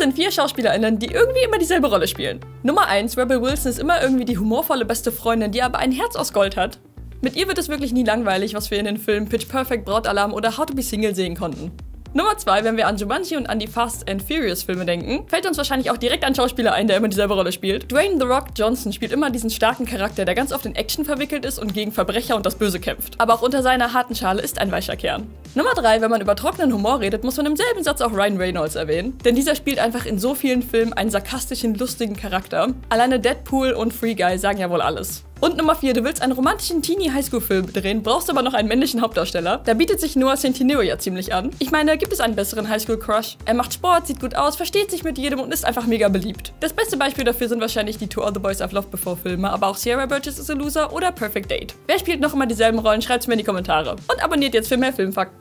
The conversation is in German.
sind vier SchauspielerInnen, die irgendwie immer dieselbe Rolle spielen. Nummer 1, Rebel Wilson ist immer irgendwie die humorvolle beste Freundin, die aber ein Herz aus Gold hat. Mit ihr wird es wirklich nie langweilig, was wir in den Filmen Pitch Perfect, Brautalarm oder How to Be Single sehen konnten. Nummer 2, wenn wir an Jumanji und an die Fast and Furious Filme denken, fällt uns wahrscheinlich auch direkt ein Schauspieler ein, der immer dieselbe Rolle spielt. Dwayne The Rock Johnson spielt immer diesen starken Charakter, der ganz oft in Action verwickelt ist und gegen Verbrecher und das Böse kämpft. Aber auch unter seiner harten Schale ist ein weicher Kern. Nummer 3, wenn man über trockenen Humor redet, muss man im selben Satz auch Ryan Reynolds erwähnen. Denn dieser spielt einfach in so vielen Filmen einen sarkastischen, lustigen Charakter. Alleine Deadpool und Free Guy sagen ja wohl alles. Und Nummer 4, du willst einen romantischen Teenie-Highschool-Film drehen, brauchst aber noch einen männlichen Hauptdarsteller. Da bietet sich Noah Centineo ja ziemlich an. Ich meine, gibt es einen besseren Highschool-Crush? Er macht Sport, sieht gut aus, versteht sich mit jedem und ist einfach mega beliebt. Das beste Beispiel dafür sind wahrscheinlich die Two All the Boys I've Loved Before Filme, aber auch Sierra Burgess is a Loser oder Perfect Date. Wer spielt noch immer dieselben Rollen? Schreibt's mir in die Kommentare. Und abonniert jetzt für mehr Filmfakten.